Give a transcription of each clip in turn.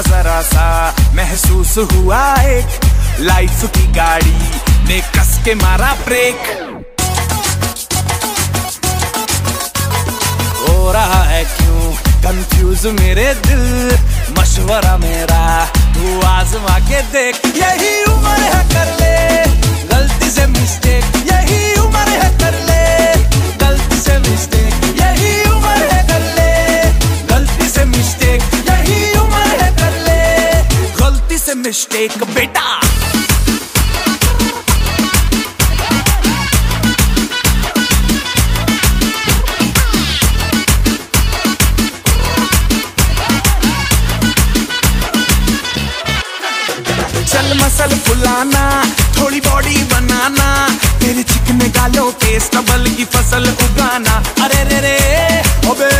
जरा सा महसूस हुआ एक लाइफ की गाड़ी ने कस के मारा ब्रेक हो रहा है क्यों कंफ्यूज मेरे दिल? मशवरा मेरा, तू आजमा के देख। यही उम्र मिस्टेक बेटा। चल मसल फुलाना, थोड़ी बॉडी बनाना, तेरे चिकने गालों पे स्टबल की फ़सल उगाना। अरे रे रे, अबे।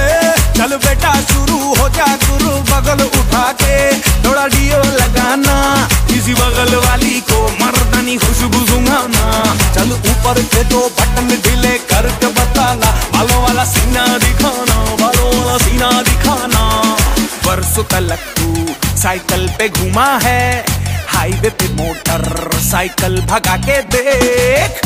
ऊपर के दो बटन ढीले करके बताना। बालों वाला सीना दिखाना, बालों वाला सीना दिखाना। परसों तलक तू साइकिल पे घुमा है, हाईवे पे मोटर साइकिल भगा के देख।